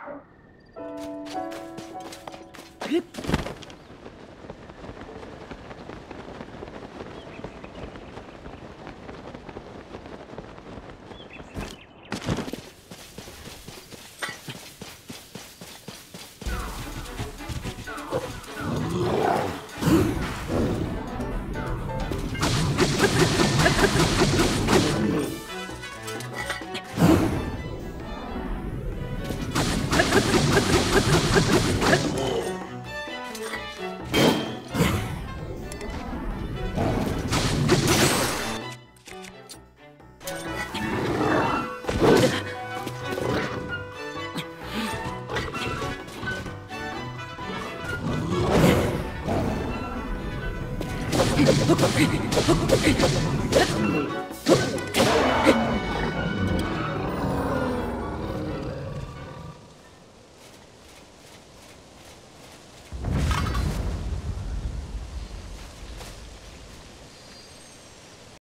Ha ha ha! えっ?